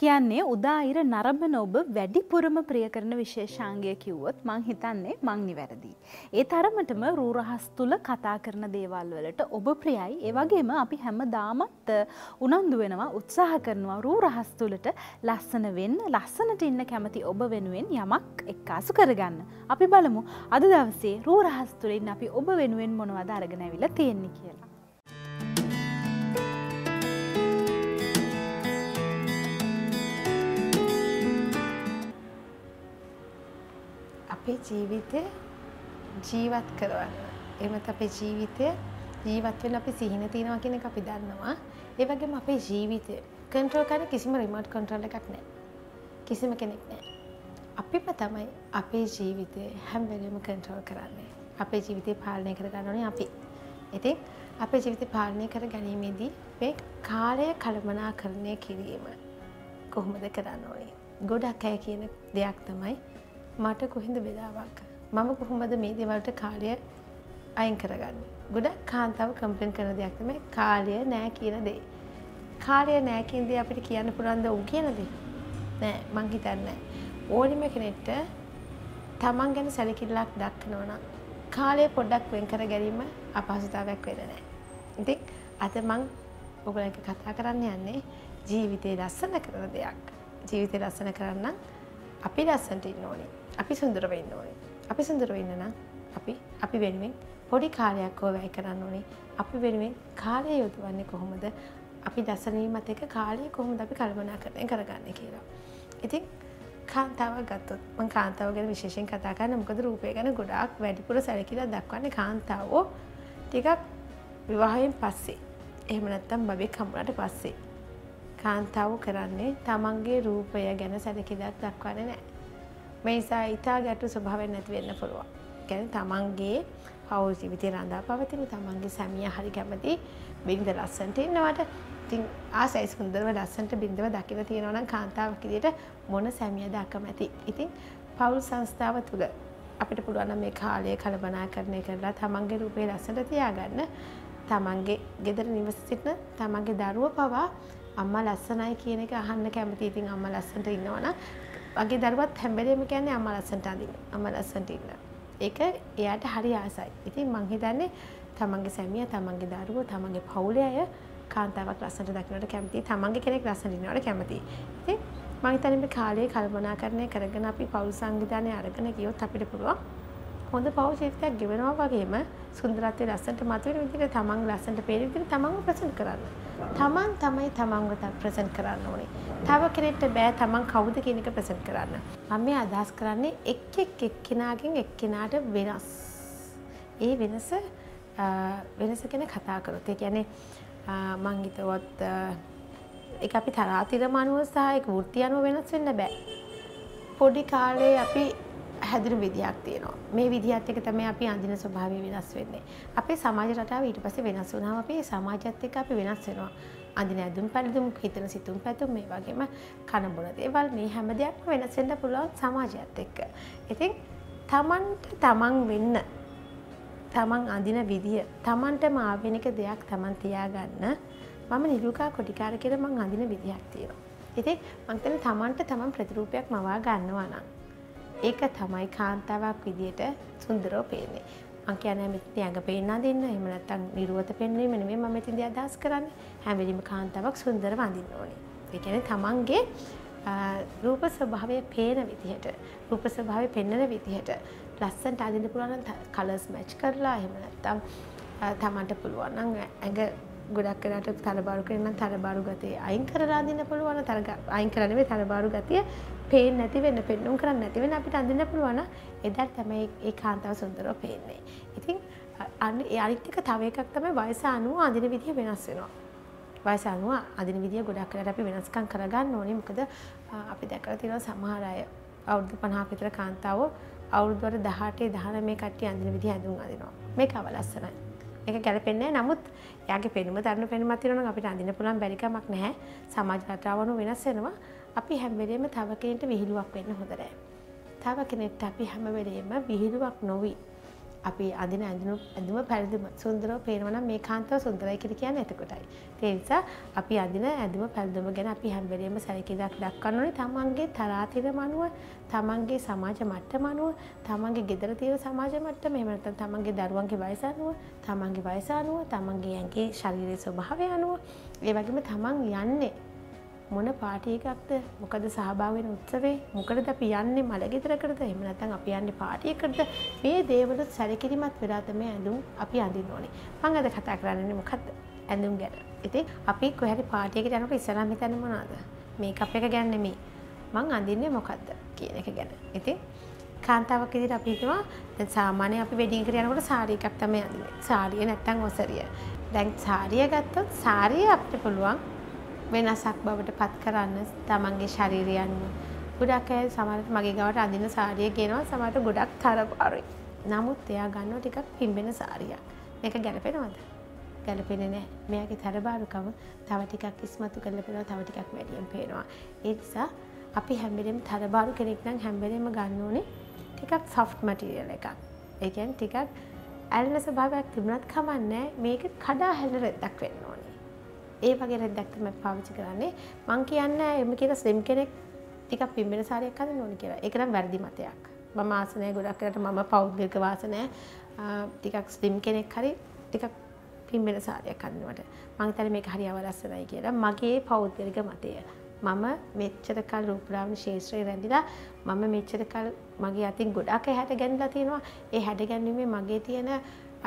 කියන්නේ උදායිර නරඹන ඔබ වැඩිපුරම ප්‍රිය කරන විශේෂාංගය කිව්වොත් මං හිතන්නේ මං නිවැරදි. ඒ තරමටම රූරහස් තුළ කතා කරන දේවල් වලට ඔබ ප්‍රියයි ඒ වගේම අපි හැම දාමත් උනන්දු වෙනවා උත්සාහ කරනවා රූරහස් තුළට ලස්සන වෙන්න ලස්සනට ඉන්න කැමති ඔබ වෙනුවෙන් යමක් එක්කාසු කරගන්න. අපි බලමු අද දවසේ රූරහස් තුළින් අපි ඔබ වෙනුවෙන් මොනවද අරගෙන ඇවිල්ලා තියෙන්නේ කියලා. ජීවිතය ජීවත් කරවන්න. එමත් අපේ ජීවිතය ජීවත් වෙන්න අපි සිහින තියෙනවා කියන එක අපි දන්නවා. ඒ වගේම අපේ ජීවිතය කන්ට්‍රෝල් කරන්න කිසිම රිමෝට් කන්ට්‍රෝල් එකක් නැහැ. කිසිම කෙනෙක් නැහැ. අපිම තමයි අපේ ජීවිතය හැම වෙලෙම කන්ට්‍රෝල් කරන්නේ. අපේ ජීවිතය පාලනය කරගන්න ඕනේ අපි. ඉතින් අපේ ජීවිතය පාලනය කර ගැනීමේදී මේ කාලය කළමනාකරණය කිරීම කොහොමද කරන්න ඕනේ. ගොඩක් අය කියන දෙයක් තමයි මට කොහින්ද වෙලාවක් මම කොහොමද මේ දේවල්ට කාලය අයින් කරගන්න. ගොඩක් කාන්තාව කම්පලෙන් කරන දෙයක් තමයි කාලය නෑ කියන දේ. කාලය නෑ කියන දේ අපිට කියන්න පුළුවන් ද ඌ කියන දේ? නෑ මං හිතන්නේ ඕනිම කෙනෙක්ට තමන් ගැන සැලකිල්ලක් දක්වනවා නම් කාලය පොඩ්ඩක් වෙන් කර ගැනීම අපහසුතාවයක් වෙන්නේ නෑ. ඉතින් අද මං ඔයගලන්ට කතා කරන්න යන්නේ ජීවිතේ ලස්සන කරන දෙයක්. ජීවිතේ ලස්සන කරන්න අපි ලස්සනට ඉන්න ඕනේ. අපි සුන්දර වෙන්න ඕනේ. අපි සුන්දර වෙන්න නම් අපි අපි වෙනුවෙන් පොඩි කාලයක් හෝ වැය කරන්න ඕනේ. අපි වෙනුවෙන් කාලය යොදවන්නේ කොහොමද? අපි දසනීමත් එක්ක කාලය කොහොමද අපි කල්පනාකරණය කරගන්නේ කියලා. ඉතින් කාන්තාවක් ගත්තොත් මම කාන්තාව ගැන විශේෂයෙන් කතා කරන්න මොකද රූපය ගැන ගොඩාක් වැඩිපුර සැලකිලා දක්වන්නේ කාන්තාවෝ ටිකක් විවාහයෙන් පස්සේ. එහෙම නැත්නම් බබෙක් හම්බුනට පස්සේ. කාන්තාව කරන්නේ තමන්ගේ රූපය ගැන සැලකිලක් දක්වන්නේ නැහැ. මේ නිසා ඉතා ගැටු ස්වභාවයෙන් නැති වෙන්න පුළුවන්. කියන්නේ තමන්ගේ පෞල් ජීවිතේ රඳා පවතින තමන්ගේ සැමිය හරි කැමති බින්ද ලස්සනට ඉන්නවට ඉතින් ආසයි සුන්දරව ලස්සනට බින්දව දකින්න තියෙනවා නම් කාන්තාවක් විදියට මොන සැමියද අකමැති. ඉතින් පෞල් සංස්ථාව තුල අපිට පුළුවන් මේ කාලය කළමනාකරණය කරලා තමන්ගේ රූපේ ලස්සනට තියාගන්න තමන්ගේ ගෙදර නිවස සිටින තමන්ගේ දරුව පවා අම්මා ලස්සනයි කියන එක අහන්න කැමති. ඉතින් අම්මා ලස්සනට ඉන්නවනම් වගේ දරුවත් හැම්බෙලේම කියන්නේ අම්මා ලස්සනට අඳින්න. අම්මා ලස්සනට ඉන්න. ඒක එයාට හරි ආසයි. ඉතින් මං හිතන්නේ තමන්ගේ සැමියා, තමන්ගේ දරුවෝ, තමන්ගේ පවුලේ අය කාන්තාවක් ලස්සනට දකින්නට කැමතියි. තමන්ගේ කෙනෙක් ලස්සනට ඉන්නවට කැමතියි. ඉතින් මං හිතන්නේ මේ කාලේ කල්පනාකරණය කරගෙන අපි පවුල් සංවිධානය අරගෙන ගියොත් අපිට පුළුවන් හොඳ පවුල් ජීවිතයක් ගෙවනවා වගේම සුන්දරත්වයේ ලස්සනට මතුවෙන විදිහට තමන් ලස්සනට පේන විදිහට තමන්ව ප්‍රසන්ට් කරන්න. තමන් තමයි තමන්ව ප්‍රසන්ට් කරන්න ඕනේ. තව කෙනෙක්ට බෑ තමන් කවුද කියන එක ප්‍රසන්ට් කරන්න. මම මේ අදහස් කරන්නේ එක් එක් එක්කෙනාගෙන් එක්කෙනාට වෙනස්. ඒ වෙනස වෙනස ගැන කතා කරොත්. ඒ කියන්නේ මං හිතුවත් ඒක අපි තරාතිරම අනුව සහ ඒක වෘත්ති අනුව වෙනස් වෙන්න බෑ. පොඩි කාලේ අපි හැදින විදිහක් තියෙනවා. මේ විදිහත් එක්ක තමයි අපි අඳින ස්වභාවය වෙනස් වෙන්නේ. අපේ සමාජ රටාව ඊට පස්සේ වෙනස් වුණාම අපේ සමාජයත් එක්ක අපි වෙනස් වෙනවා. අඳින ඇඳුම් පැළඳුම් හිතන සිතුම් පැතුම් මේ වගේම කන බොන දේවල් මේ හැම දෙයක්ම වෙනස් වෙන්න පුළුවන් සමාජයත් එක්ක. ඉතින් තමන්ට තමන් වෙන්න තමන් අඳින විදිය තමන්ටම ආවෙනික දෙයක් තමන් තියාගන්න මම නිලුකා කොටිකාර කියලා මං අඳින විදියක් තියෙනවා. ඉතින් මං හිතන්නේ තමන්ට තමන් ප්‍රතිරූපයක් මවා ගන්නවා නම් ඒක තමයි කාන්තාවක් විදියට සුන්දරව පේන්නේ. මං කියන්නේ මෙතන ඇඟ පේන්න අඳින්න එහෙම නැත්නම් නිරුවත පෙන්වීම නෙමෙයි මම මෙතනදී අදහස් කරන්නේ. හැම වෙලෙම කාන්තාවක් සුන්දරව අඳින්න ඕනේ. ඒ කියන්නේ තමන්ගේ රූප ස්වභාවය පේන විදිහට රූප ස්වභාවය පෙන්වන විදිහට ලස්සනට අඳින්න පුළුවන් නම් කලර්ස් මැච් කරලා එහෙම නැත්නම් තමන්ට පුළුවන් නම් ඇඟ ගොඩක් වෙලාට තරබාරු කරන නම් තරබාරු ගතිය අයින් කරලා අඳින්න පුළුවන් තර අයින් කරලා නෙමෙයි තරබාරු ගතිය පේන්නේ නැති වෙන්න පෙන්නුම් කරන්න නැති වෙන්න අපිට අඳින්න පුළුවන් එදා තමයි ඒ කාන්තාව සුන්දරව පේන්නේ. ඉතින් අනිත් එක තව එකක් තමයි වයස අනුව අඳින විදිය වෙනස් වෙනවා. වයස අනුව අඳින විදිය ගොඩක් වෙලාට අපි වෙනස්කම් කරගන්න ඕනේ. මොකද අපි දැකලා තියෙනවා සමහර අය අවුරුදු 50ක විතර කාන්තාවෝ අවුරුදු වල 18 19 කට්ටිය අඳින විදිහ ඇඳුම් අඳිනවා. මේක අවලස්සනයි. ඒක ගැලපෙන්නේ නමුත් එයාගේ පෙනුම දරන පෙනුමක් තියෙනවා නම් අපිට අඳින්න පුළුවන් බැරි කමක් නැහැ. සමාජ රටාව අනුව වෙනස් වෙනවා. අපි හැම වෙලේම තව කෙනෙක්ට විහිළුවක් වෙන්න හොඳ නැහැ. තව කෙනෙක්ට අපි හැම වෙලේම විහිළුවක් නොවි අපි අදින ඇඳුණු ඇඳුම පැළඳුම සුන්දරව පේනවනම් මේ කාන්තාව සුන්දරයි කියලා කියන්නේ එතකොටයි. ඒ නිසා අපි අදින ඇඳුම පැළඳුම ගැන අපි හැම වෙලේම සැලකිලිමත් දක්වන්න ඕනේ තමන්ගේ තරාතිරම අනුව, තමන්ගේ සමාජ මට්ටම අනුව, තමන්ගේ ගෙදර තියෙන සමාජ මට්ටම, එහෙම නැත්නම් තමන්ගේ දරුවන්ගේ වයස අනුව, තමන්ගේ වයස අනුව, තමන්ගේ ඇඟේ ශරීරයේ ස්වභාවය අනුව, ඒ වගේම තමන් යන්නේ මොන පාටියකක්ද මොකද සහභාවෙන උත්සවේ මොකද අපි යන්නේ මළගෙදරකරද එහෙම නැත්නම් අපි යන්නේ පාටියකටද මේ දේවලුත් සැලකිලිමත් වෙලා තමයි ඇඳුම් අපි අඳින්න ඕනේ. මම අද කතා කරන්නේ මොකද්ද? ඇඳුම් ගැන. ඉතින් අපි කොහරි පාටියකට යනකොට ඉස්සරහම හිතන්නේ මොනවද? මේකප් එක ගැන නෙමෙයි. මං අඳින්නේ මොකද්ද කියන එක ගැන. ඉතින් කාන්තාවක් විදිහට අපි හිතනවා දැන් සාමාන්‍ය අපි වෙඩින් එකට යනකොට සාරි එකක් තමයි අඳින්නේ. සාරිය නැත්නම් ඔසරිය. දැන් සාරිය ගත්තොත් සාරිය අපිට පුළුවන් වෙනසක් බවට පත් කරන්න තමන්ගේ ශරීරය අනුව. ගොඩක් අය සමහරට මගේ ගාවට අඳින සාරිය කියනවා සමහරට ගොඩක් තරපාරුයි. නමුත් එයා ගන්නවා ටිකක් පිම්බෙන සාරියක්. මේක ගැලපෙනවද? ගැලපෙන්නේ නැහැ. මෙයාගේ තරබාරුකම තව ටිකක් ඉස්මතු කරලා පේනවා තව ටිකක් වැඩියෙන් පේනවා. ඒ නිසා අපි හැම වෙලෙම තරබාරු කෙනෙක් නම් හැම වෙලෙම ගන්න ඕනේ ටිකක් සොෆ්ට් මටීරියල් එකක්. ඒ කියන්නේ ටිකක් ඇලෙන ස්වභාවයක් තිබුණත් කමන්නේ මේක කඩා හැලෙන රෙද්දක් වෙන්න ඕනේ. ඒ වගේ රෙද්දක් තමයි පාවිච්චි කරන්නේ. මං කියන්නේ එමු කියලා ස්ලිම් කෙනෙක් ටිකක් පිම්බෙන සාරියක් හදන්න ඕනේ කියලා. ඒක නම් වැරදි මතයක්. මම ආසනය ගොඩක් කරට මම පෞද්ගලික වාසනය ටිකක් ස්ලිම් කෙනෙක් හරි ටිකක් පිම්බෙන සාරියක් හදනවට. මං හිතන්නේ මේක හරි අවලස්සනයි කියලා. මගේ පෞද්ගලික මතය. මම මෙච්චර කල් රූපලාවන්‍ය ශේෂ්ත්‍රයේ රැඳිලා මම මෙච්චර කල් මගේ අතින් ගොඩක් හැට ගැනලා තියෙනවා. ඒ හැට ගැනීමේ මගේ තියෙන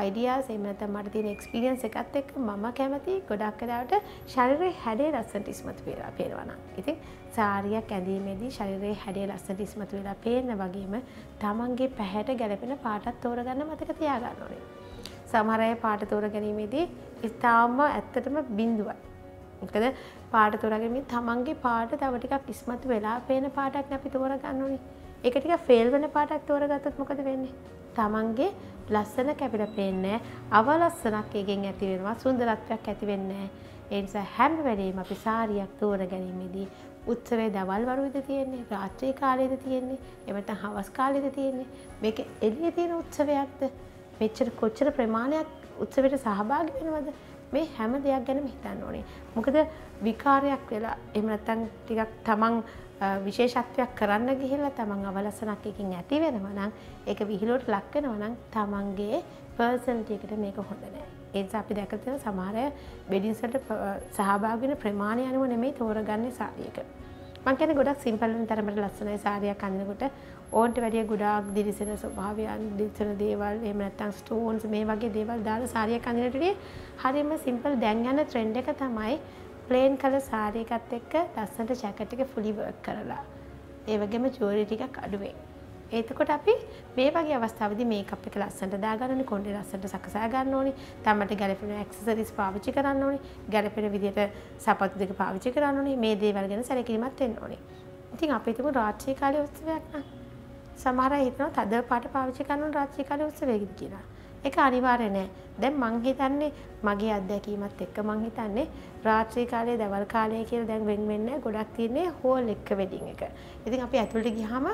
අයිඩියාස් එහෙම නැත්නම් මට තියෙන එක්ස්පීරියන්ස් එකත් එක්ක මම කැමති ගොඩක් වෙලාවට ශරීරයේ හැඩේ ලස්සනට ඉස්මතු වෙලා පේනවා නම්. ඉතින් සාරියක් ඇඳීමේදී ශරීරයේ හැඩේ ලස්සනට ඉස්මතු වෙලා පේන වගේම තමන්ගේ පැහැට ගැලපෙන පාටක් තෝරගන්න මතක තියාගන්න ඕනේ. සමහර අය පාට තෝර ගැනීමේදී ඉතාම ඇත්තටම බිඳුවයි. මොකද පාට තෝරාගැනීමේ තමන්ගේ පාට තව ටිකක් ඉස්මතු වෙලා පේන පාටක් අපි තෝරගන්න ඕනේ. ඒක ටිකක් ෆේල් වෙන පාටක් තෝරගත්තොත් මොකද වෙන්නේ? තමන්ගේ ලස්සන කැපිලා පේන්නේ අවලස්සනක් එකෙන් ඇති වෙනවා සුන්දරත්වයක් ඇති වෙන්නේ ඒ නිසා හැම වෙලේම අපි සාරියක් තෝර ගැනීමේදී උත්සවයේ දවල් වරුවේද තියෙන්නේ රාත්‍රී කාලයේද තියෙන්නේ එහෙම නැත්නම් හවස් කාලයේද තියෙන්නේ මේක එළියේ තියෙන උත්සවයක්ද? මෙච්චර කොච්චර ප්‍රමාණයක් උත්සවයට සහභාගී වෙනවද? මේ හැම දෙයක් ගැනම හිතන්න ඕනේ මොකද විකාරයක් වෙලා එහෙම නැත්නම් ටිකක් තමන් විශේෂත්වයක් කරන්න ගිහිල්ලා තමන් අවලස්සනක් එකින් ඇති වෙනවා නම් ඒක විහිළුවට ලක් වෙනවා නම් තමන්ගේ පර්සනැලිටි එකට මේක හොඳ නෑ. ඒ නිසා අපි දැකලා තියෙන සමහර වෙඩින්ස් වලට සහභාගී වෙන ප්‍රමාණය අනුව නෙමෙයි තෝරගන්නේ සාරියක. මං කියන්නේ ගොඩක් සිම්පල් වෙන තරමට ලස්සනයි සාරියක් අඳිනකොට ඕන්ට වැඩිය ගොඩාක් දිලිසෙන ස්වභාවයන් දිලිසෙන දේවල් එහෙම නැත්නම් ස්ටෝන්ස් මේ වගේ දේවල් දාලා සාරියක් අඳිනට හරියම සිම්පල් දැන් යන ට්‍රෙන්ඩ් එක තමයි ප්ලේන් කල සාරය එකත් එක්ක ලස්සනට ජැකට් එක ෆුලි වර්ක් කරලා. ඒ වගේම ජුවලරි ටිකක් අඩුවෙන්. එතකොට අපි මේ වගේ අවස්ථාවේදී මේකප් එක ලස්සනට දාගන්න ඕනේ, කොණ්ඩේ ලස්සනට සකසා ගන්න ඕනේ, තමට ගැලපෙන ඇක්සසරිස් පාවිච්චි කරන්න ඕනේ, ගැලපෙන විදිහට සපත්තු දෙක පාවිච්චි කරන්න ඕනේ. මේ දේවල් ගැන සැලකිලිමත් වෙන්න ඕනේ. ඉතින් අපි හිතමු රාත්‍රී කාලයේ උත්සවයක් නම් සමහර අය හිතනවා තද පාට පාවිච්චි කරන රාත්‍රී කාලයේ උත්සවයකට කියලා. ඒක අනිවාර්ය නෑ. දැන් මං හිතන්නේ මගේ අත්දැකීමත් එක්ක මං හිතන්නේ රාත්‍රී කාලේ දවල් කාලය කියලා දැන් වෙන් වෙන්නේ ගොඩක් තියෙන්නේ හෝල් එක වෙඩින් එක. ඉතින් අපි ඇතුළට ගියාම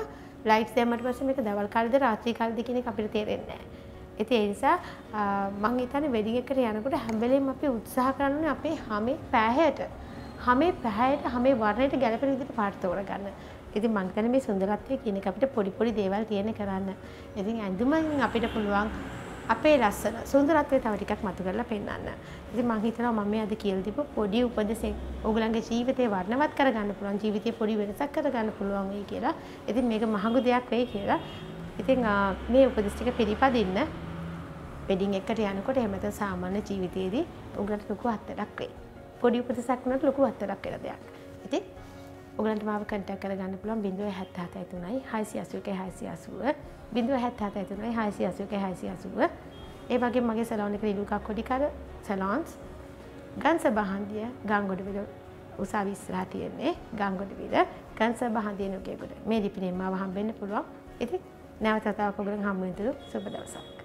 ලයිට්ස් දැම්මට පස්සේ මේක දවල් කාලේද රාත්‍රී කාලේද කියන එක අපිට තේරෙන්නේ නෑ. ඉතින් ඒ නිසා මං හිතන්නේ වෙඩින් එකට යනකොට හැම වෙලේම අපි උත්සාහ කරන්නේ අපේ හැමේ පැහැයට හැමේ පැහැයට හැමේ වර්ණයට ගැලපෙන විදිහට පාට තෝරගන්න. ඉතින් මං හිතන්නේ මේ සුන්දරත්වය කියන එක අපිට පොඩි පොඩි දේවල් තියෙන කරන්න. ඉතින් ඇඳුමෙන් අපිට පුළුවන් අපේ ලස්සන සුන්දරත්වය තව ටිකක් මතු කරලා පෙන්වන්න. ඉතින් මම හිතනවා මම මේ අද කියලා දීපු පොඩි උපදෙසෙන් ඕගලන්ගේ ජීවිතේ වර්ණවත් කරගන්න පුළුවන් ජීවිතේ පොඩි වෙනසක් කරගන්න පුළුවන් වෙයි කියලා. ඉතින් මේක මහඟු දෙයක් වෙයි කියලා. ඉතින් මේ උපදෙස් ටික පිළිපදින්න වෙඩින් එකට යනකොට එහෙම නැත්නම් සාමාන්‍ය ජීවිතයේදී උගලන්ට ලොකු අත්දැකක් වෙයි. පොඩි උපදෙසක් වුණත් ලොකු අත්දැකක් වෙන දෙයක්. ඉතින් ඔගලන්ට මාව කන්ටැක්ට් කරගන්න පුළුවන් 077 3යි 681 680 බිඳුව හැත් හත ඇතුනයි හයිසි අසුක හැසි අසුව. ඒ වගේ මගේ සැලෝන එක ඉලුකක් කොඩිකර සැලෝන්ස්. ගන්ස බහන්දිය ගංගොඩ විල උසාවිස්රා තියෙන්නේ ගංගොඩ විල ගන්ස බහන්දිය නොකයකුට මේ ලිපිනෙන් මාව හම්බෙන්න පුළුවන්. ඉති නැවතතාව කොගරන් හම්බුවෙන්තුරු සුබ දවසක්.